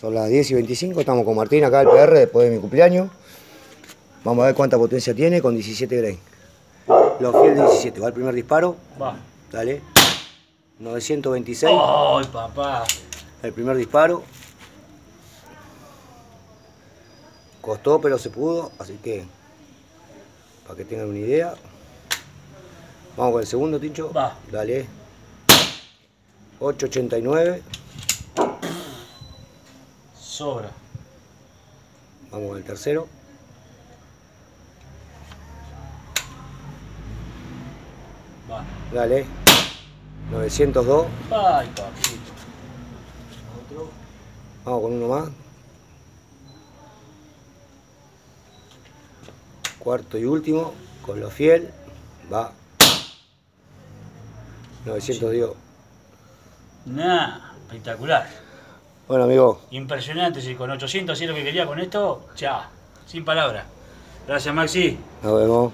Son las 10 y 25, estamos con Martín acá el PR después de mi cumpleaños. Vamos a ver cuánta potencia tiene con 17 grain. Los fiel 17, va el primer disparo. Va. Dale. 926, ¡Ay, papá! el primer disparo. Costó, pero se pudo, así que para que tengan una idea. Vamos con el segundo, Tincho. Va. Dale. 889. Sobra. Vamos con el tercero. Va. Dale. 902. ¡Ay, papito! Vamos con uno más. Cuarto y último, con lo fiel, va. 900 dio. Nah, espectacular. Bueno, amigo, Impresionante, si con 800 hacía lo que quería con esto, ya, sin palabras. Gracias, Maxi. nos vemos.